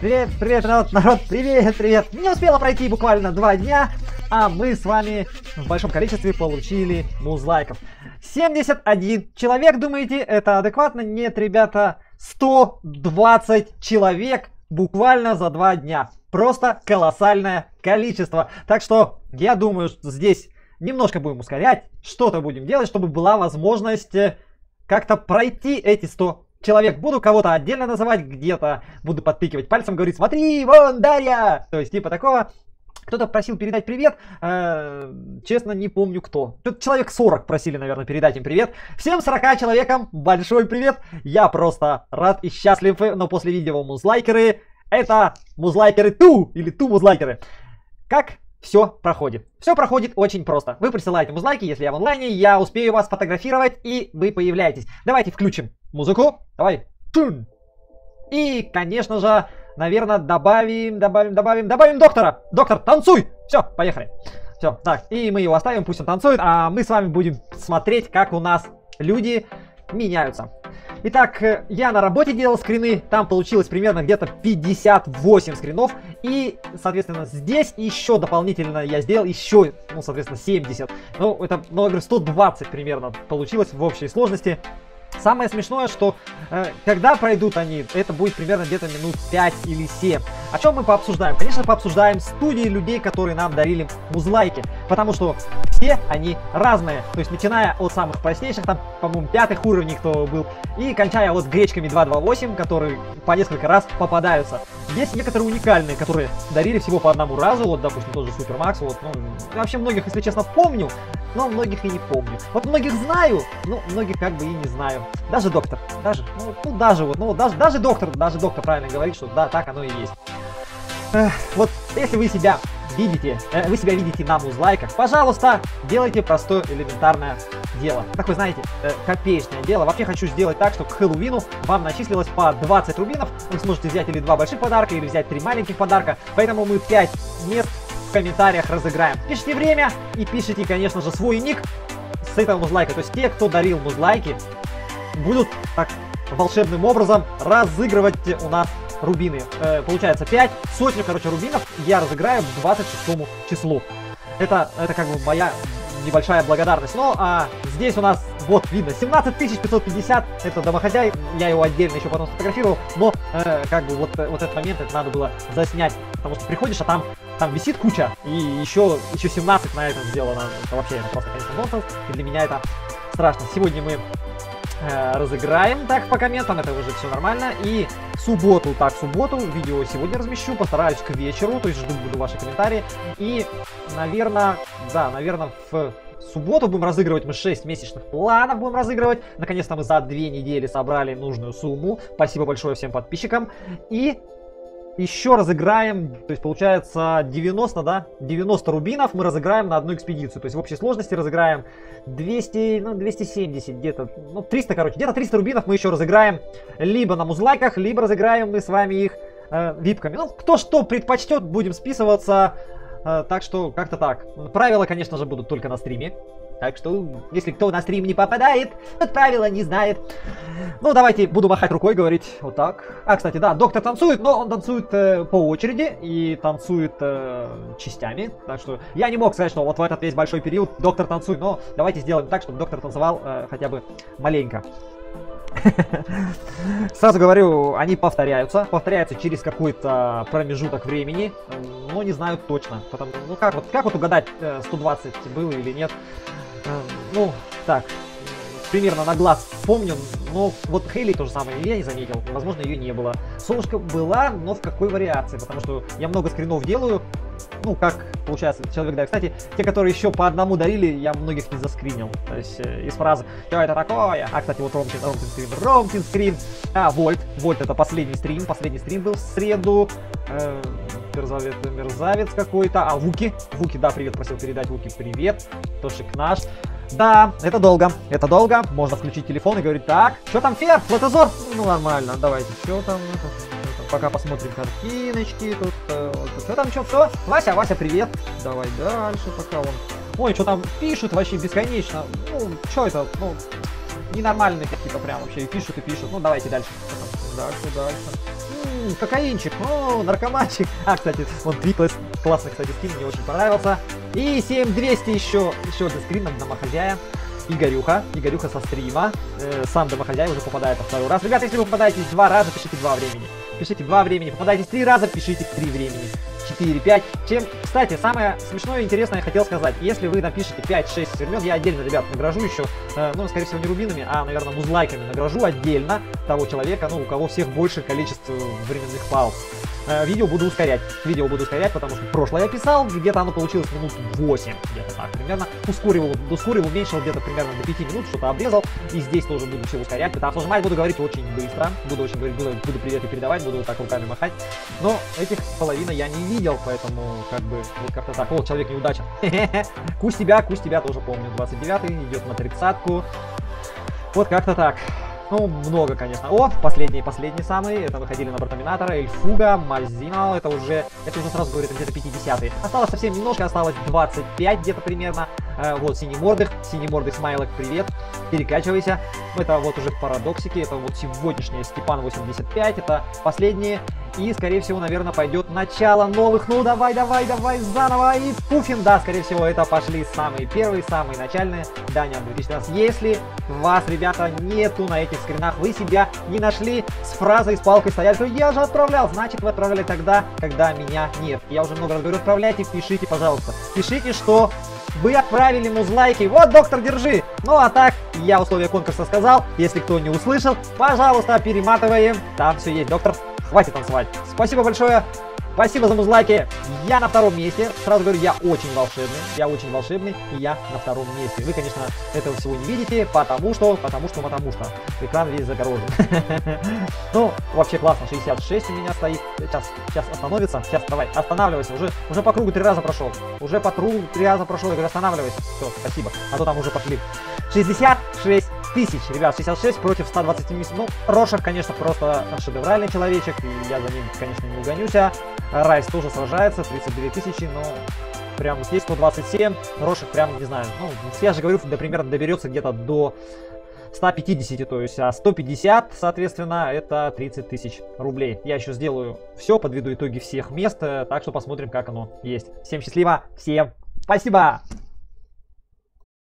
Привет, привет, народ, народ, привет, привет. Не успела пройти буквально два дня, а мы с вами в большом количестве получили музлайков. 71 человек, думаете, это адекватно? Нет, ребята, 120 человек буквально за два дня. Просто колоссальное количество. Так что я думаю, что здесь немножко будем ускорять, что-то будем делать, чтобы была возможность э, как-то пройти эти 100 человек. Буду кого-то отдельно называть, где-то буду подпикивать пальцем, говорить, смотри, вон Дарья! То есть типа такого. Кто-то просил передать привет, э, честно не помню кто. Тут человек 40 просили, наверное, передать им привет. Всем 40 человекам большой привет. Я просто рад и счастлив, но после видео музлайкеры, это музлайкеры ту или ту музлайкеры. Как все проходит. Все проходит очень просто. Вы присылаете музлайки, если я в онлайне, я успею вас фотографировать и вы появляетесь. Давайте включим музыку. Давай. И, конечно же, наверное, добавим, добавим, добавим, добавим доктора. Доктор, танцуй! Все, поехали. Все, так, и мы его оставим, пусть он танцует, а мы с вами будем смотреть, как у нас люди меняются. Итак, э, я на работе делал скрины, там получилось примерно где-то 58 скринов. И, соответственно, здесь еще дополнительно я сделал еще, ну, соответственно, 70. Ну, это, ну, я говорю, 120 примерно получилось в общей сложности. Самое смешное, что э, когда пройдут они, это будет примерно где-то минут 5 или 7. О чем мы пообсуждаем? Конечно, пообсуждаем студии людей, которые нам дарили музлайки. Потому что все они разные. То есть, начиная от самых простейших, там, по-моему, пятых уровней, кто был, и кончая вот гречками 228, которые по несколько раз попадаются. Есть некоторые уникальные, которые дарили всего по одному разу. Вот, допустим, тоже Супермакс. Вот, ну, вообще многих, если честно, помню, но многих и не помню. Вот многих знаю, но многих как бы и не знаю. Даже доктор, даже, ну, ну даже вот, ну даже, даже доктор, даже доктор правильно говорит, что да, так оно и есть. Эх, вот если вы себя видите, э, вы себя видите на музлайках, пожалуйста, делайте простое элементарное дело. Такое, знаете, э, копеечное дело. Вообще хочу сделать так, чтобы к Хэллоуину вам начислилось по 20 рубинов. Вы сможете взять или два больших подарка, или взять три маленьких подарка. Поэтому мы 5 мест в комментариях разыграем. Пишите время и пишите, конечно же, свой ник с этого музлайка. То есть те, кто дарил музлайки, будут так волшебным образом разыгрывать у нас рубины. Э, получается 5, сотню, короче, рубинов я разыграю к 26 числу. Это, это как бы моя небольшая благодарность. Ну, а здесь у нас, вот, видно, 17 550, это домохозяй, я его отдельно еще потом сфотографировал, но, э, как бы, вот, вот этот момент, это надо было заснять, потому что приходишь, а там, там висит куча, и еще, еще 17 на этом сделано, это вообще, это просто, конечно, нонсенс, и для меня это страшно. Сегодня мы э, разыграем так по комментам, это уже все нормально. И в субботу, так, в субботу видео сегодня размещу, постараюсь к вечеру, то есть жду буду ваши комментарии. И, наверное, да, наверное, в субботу будем разыгрывать мы 6 месячных планов будем разыгрывать. Наконец-то мы за 2 недели собрали нужную сумму. Спасибо большое всем подписчикам. И еще разыграем, то есть получается 90, да, 90 рубинов мы разыграем на одну экспедицию. То есть в общей сложности разыграем 200, ну 270 где-то, ну 300, короче, где-то 300 рубинов мы еще разыграем либо на музлайках, либо разыграем мы с вами их э, випками. Ну, кто что предпочтет, будем списываться. Э, так что как-то так. Правила, конечно же, будут только на стриме. Так что, если кто на стрим не попадает, это правило не знает. Ну, давайте буду махать рукой, говорить вот так. А, кстати, да, доктор танцует, но он танцует э, по очереди и танцует э, частями. Так что я не мог сказать, что вот в этот весь большой период доктор танцует, но давайте сделаем так, чтобы доктор танцевал э, хотя бы маленько. Сразу говорю, они повторяются. Повторяются через какой-то промежуток времени. Но не знаю точно. Потому, ну как вот, как вот угадать, 120 э, было или нет. Э, ну, так, примерно на глаз помню, но вот Хейли то же самое я не заметил, возможно ее не было. Солнышко была, но в какой вариации, потому что я много скринов делаю, ну как получается, человек да. Кстати, те, которые еще по одному дарили, я многих не заскринил, то есть э, из фразы «Что это такое?» А, кстати, вот Ромтин, Ромтин скрин, Ромтин скрин, а, Вольт, Вольт это последний стрим, последний стрим был в среду, э, мерзавец, мерзавец какой-то, а Вуки, Вуки, да, привет, просил передать Вуки, привет, Тошик наш, да, это долго, это долго. Можно включить телефон и говорить, так, что там, Фер, флотозор? Ну, нормально, давайте, что там, пока посмотрим картиночки, тут, э, что там, что, все? Вася, Вася, привет. Давай дальше, пока он... Ой, что там пишут вообще бесконечно. Ну, что это, ну, ненормальные какие-то прям вообще, и пишут и пишут. Ну, давайте дальше. Дальше, дальше. Кокаинчик, о, наркоманчик. А, кстати, он триплес, классный, кстати, скин, мне очень понравился. И 7200 еще, еще один скрин от домохозяя. Игорюха, Игорюха со стрима, э, сам домохозяй уже попадает на второй раз. Ребята, если вы попадаетесь два раза, пишите два времени. Пишите два времени, попадаетесь три раза, пишите три времени. 4, 5. Чем, кстати, самое смешное и интересное я хотел сказать. Если вы напишите 5, 6 времен, я отдельно, ребят, награжу еще, ну, скорее всего, не рубинами, а, наверное, музлайками награжу отдельно того человека, ну, у кого всех больше количество временных пауз. Э, видео буду ускорять. Видео буду ускорять, потому что прошлое я писал, где-то оно получилось минут 8, где-то так примерно. Ускорил, ускорил, уменьшил где-то примерно до 5 минут, что-то обрезал. И здесь тоже буду все ускорять, потому что буду говорить очень быстро. Буду очень говорить, буду, буду приветы передавать, буду вот так руками махать. Но этих половина я не видел, поэтому как бы вот как-то так. О, человек неудача. Кусь тебя, кусь тебя тоже помню. 29 идет на тридцатку. Вот как-то так. Ну, много, конечно. О, последний, последний самый. Это выходили на Бортоминатора, Эльфуга, Мальзинал. Это уже, это уже сразу говорит, где-то 50 -е. Осталось совсем немножко, осталось 25 где-то примерно. Э, вот, синий мордых, синий мордый смайлок, привет. Перекачивайся. Это вот уже парадоксики, это вот сегодняшняя Степан 85, это последние. И, скорее всего, наверное, пойдет начало новых. Ну, давай, давай, давай, заново. И Пуфин, да, скорее всего, это пошли самые первые, самые начальные. Даня 2012. Если вас, ребята, нету на этих скринах, вы себя не нашли с фразой с палкой стоять, что я же отправлял, значит, вы отправляли тогда, когда меня нет. Я уже много раз говорю, отправляйте, пишите, пожалуйста. Пишите, что вы отправили музлайки. Вот, доктор, держи. Ну а так, я условия конкурса сказал. Если кто не услышал, пожалуйста, перематываем. Там все есть, доктор. Хватит танцевать. Спасибо большое. Спасибо за музлайки. Я на втором месте. Сразу говорю, я очень волшебный. Я очень волшебный, и я на втором месте. Вы, конечно, этого всего не видите, потому что, потому что, потому что. Экран весь загорожен. Ну, вообще классно. 66 у меня стоит. Сейчас, сейчас остановится. Сейчас, давай, останавливайся. Уже, уже по кругу три раза прошел. Уже по кругу три раза прошел. Я говорю, останавливайся. Все, спасибо. А то там уже пошли. 66 тысяч, ребят, 66 против 127. Ну, Рошах, конечно, просто шедевральный человечек, и я за ним, конечно, не угонюсь. А Райс тоже сражается, 32 тысячи, но прям здесь 127. Рошах прям, не знаю, ну, я же говорю, да, примерно доберется где-то до 150, то есть а 150, соответственно, это 30 тысяч рублей. Я еще сделаю все, подведу итоги всех мест, э, так что посмотрим, как оно есть. Всем счастливо, всем спасибо!